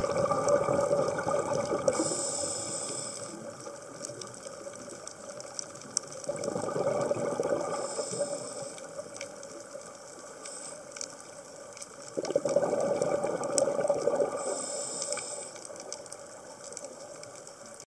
Uh...